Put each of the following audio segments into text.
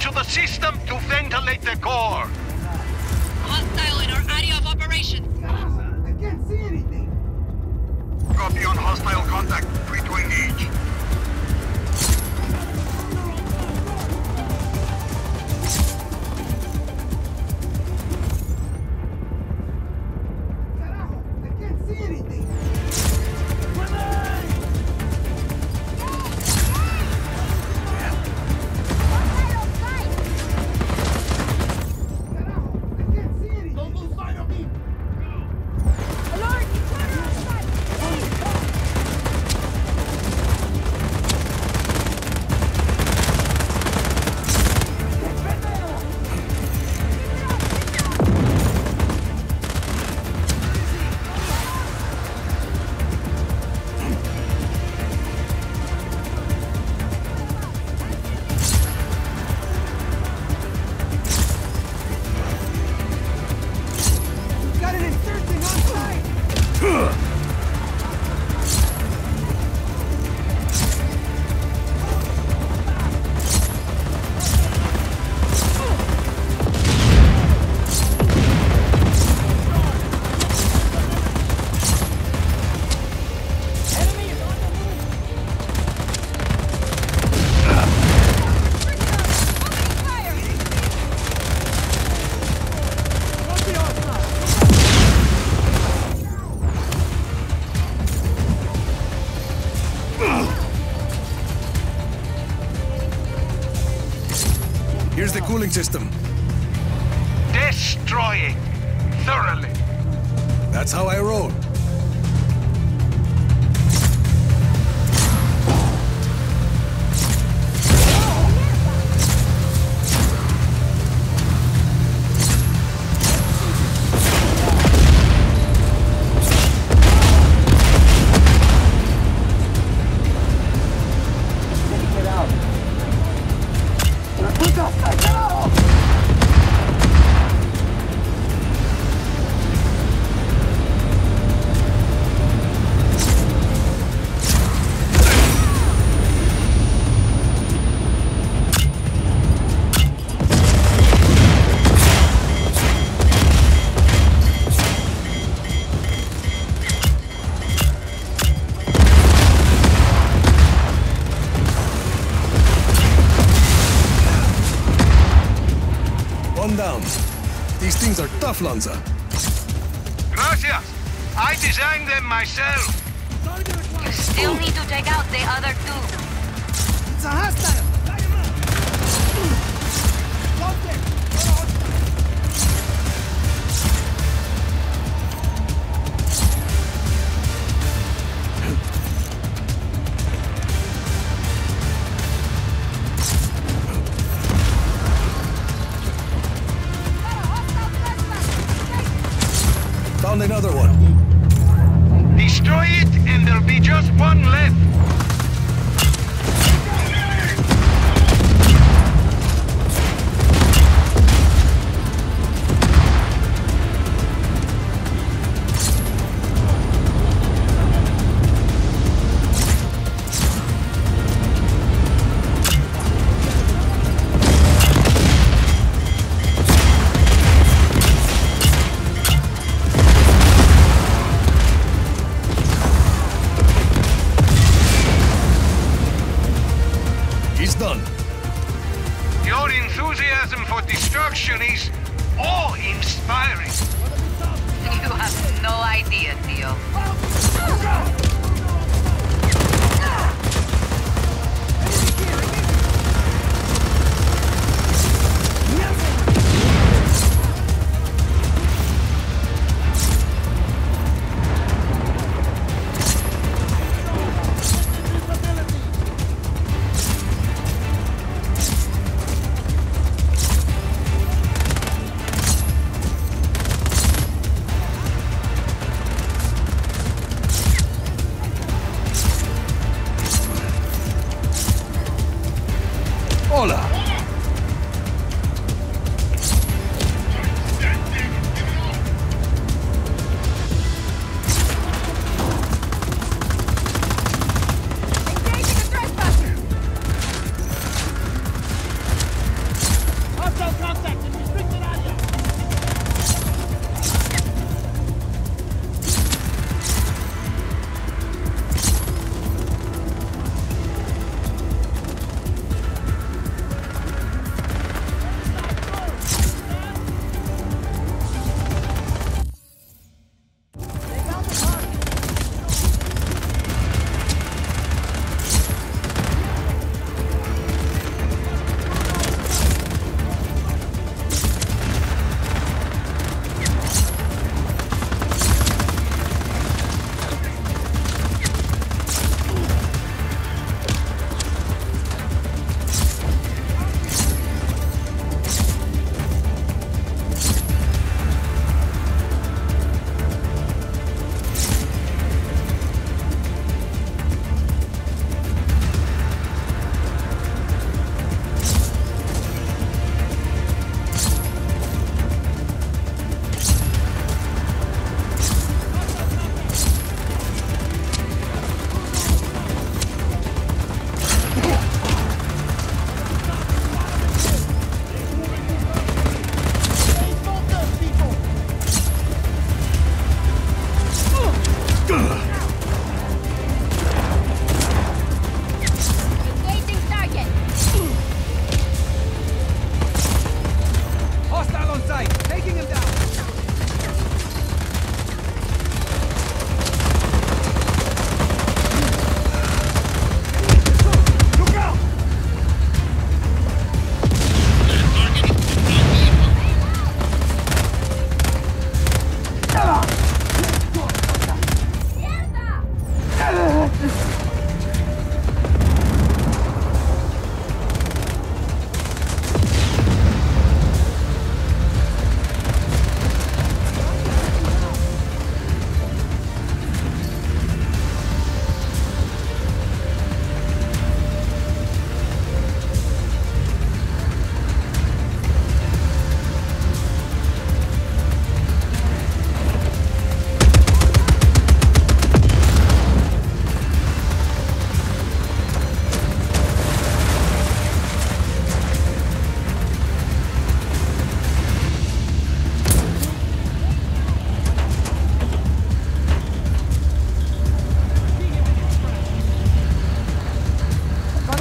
into the system to ventilate the core. Hostile in our area of operation. I can't see anything. Copy on hostile contact. Free to engage. Carajo, Cooling system. Destroying. Thoroughly. That's how I I designed them myself. You still need to take out the other two. It's a hostile. Found another one. Destroy it and there'll be just one left.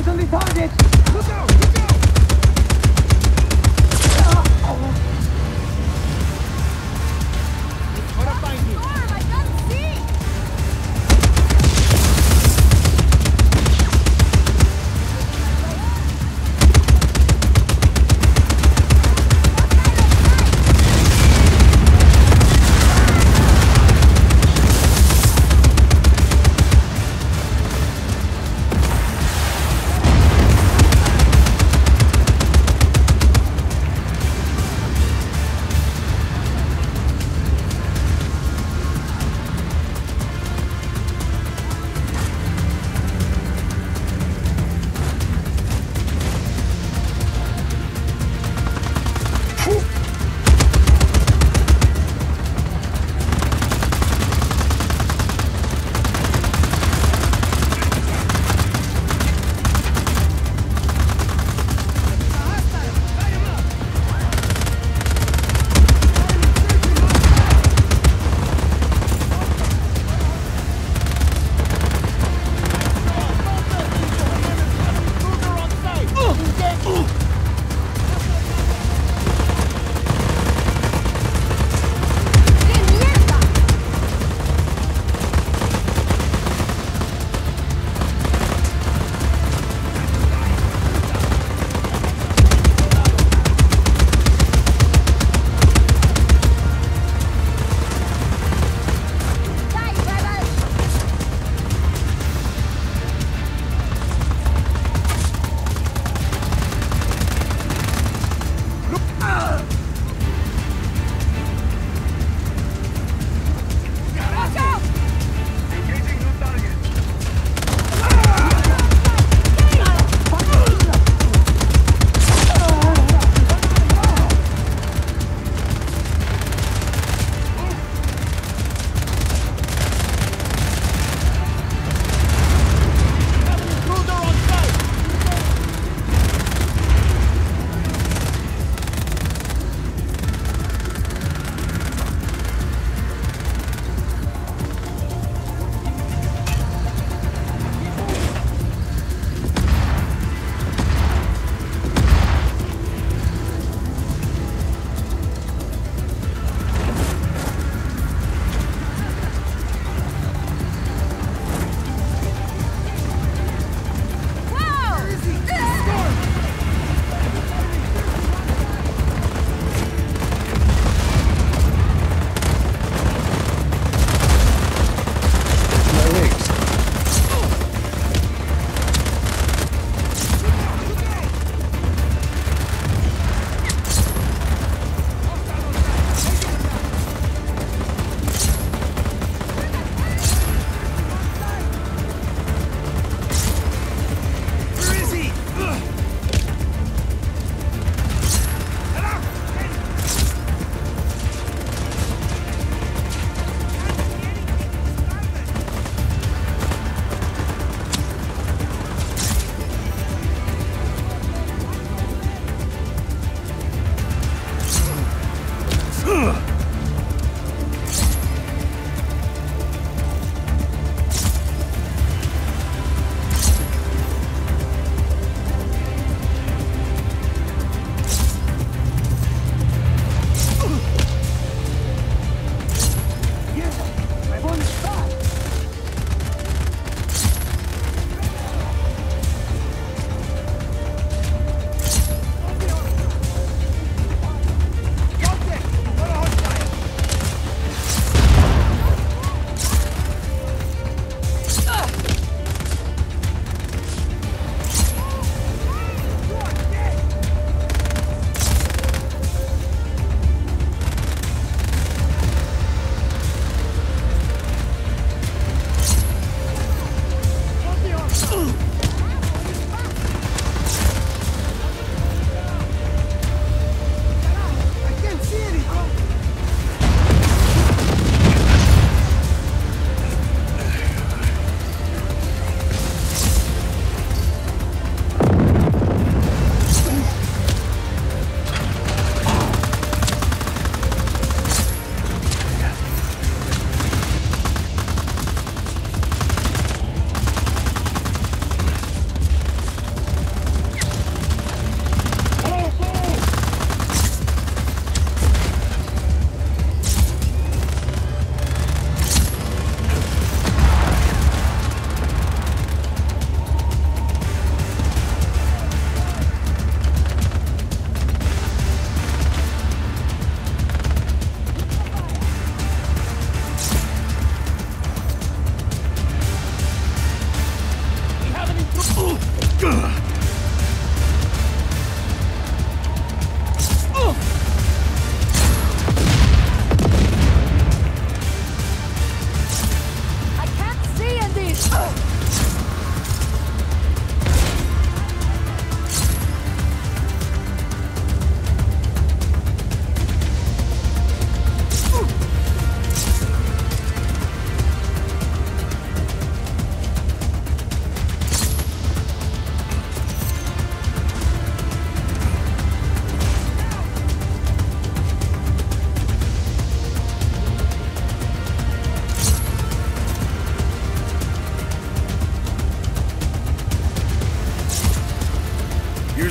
eyes on the target! Look out!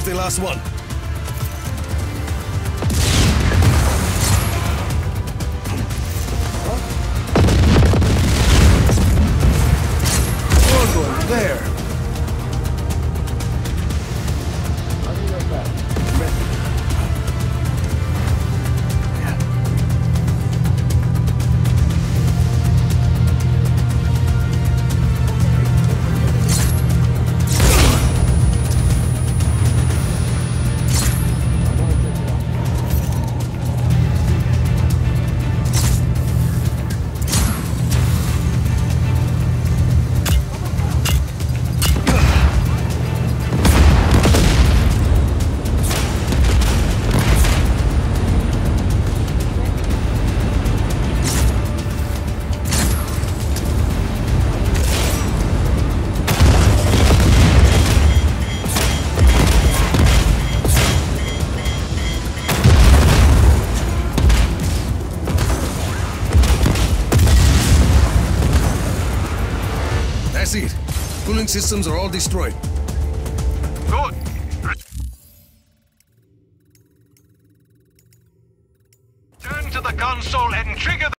the last one. Systems are all destroyed.